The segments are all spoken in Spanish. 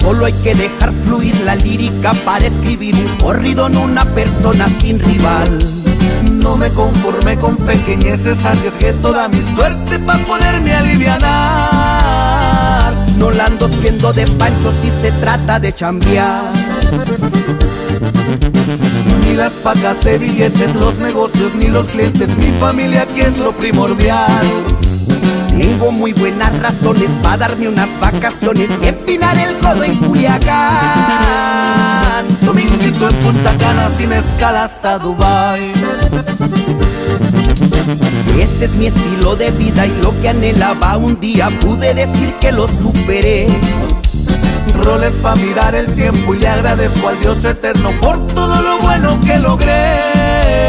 Solo hay que dejar fluir la lírica para escribir un corrido en una persona sin rival. No me conformé con pequeñeces, arriesgué toda mi suerte para poderme aliviar. No la ando siendo de pancho si se trata de chambear. Ni las pagas de billetes, los negocios, ni los clientes, mi familia que es lo primordial. Tengo muy buenas razones para darme unas vacaciones y empinar el codo en Culiacán. Dominguito en Punta Cana sin escala hasta Dubai. Este es mi estilo de vida y lo que anhelaba un día pude decir que lo superé. Roles para mirar el tiempo y le agradezco al Dios eterno por todo lo bueno que logré.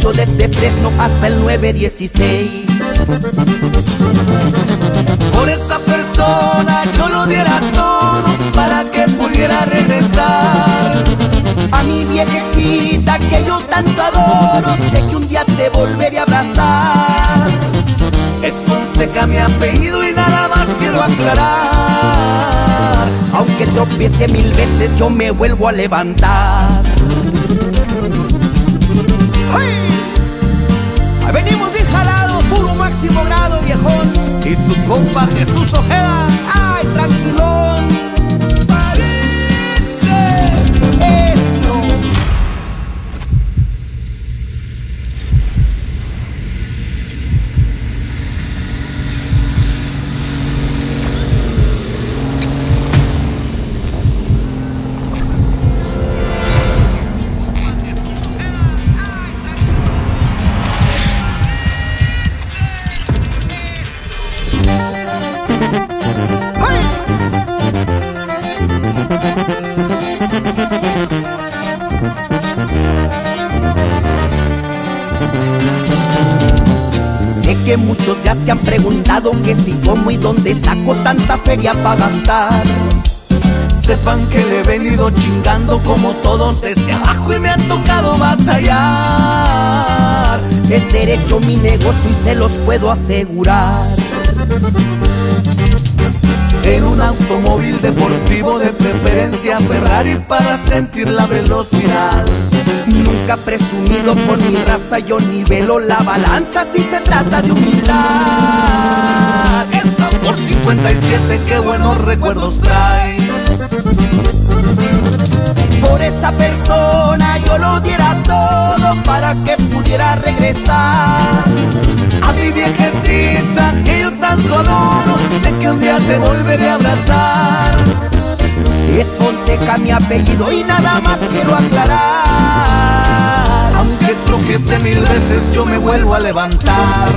Hay negocio desde Fresno hasta el 916. Por esa persona yo lo diera todo para que pudiera regresar. A mi viejecita que yo tanto adoro, sé que un día te volveré a abrazar. Es Fonseca mi apellido y nada más quiero aclarar. Aunque tropiece mil veces, yo me vuelvo a levantar. Y su compa que muchos ya se han preguntado que si, cómo y dónde saco tanta feria para gastar. Sepan que le he venido chingando como todos desde abajo y me han tocado batallar. Es derecho mi negocio y se los puedo asegurar. De preferencia Ferrari para sentir la velocidad. Nunca presumido por mi raza, yo nivelo la balanza si se trata de humildad. Esa por 57, qué buenos recuerdos trae. Por esa persona yo lo diera todo para que pudiera regresar. A mi viejecita que yo tanto adoro, sé que un día te volveré a abrazar. Fonseca mi apellido y nada más quiero aclarar. Aunque tropiece mil veces, yo me vuelvo a levantar.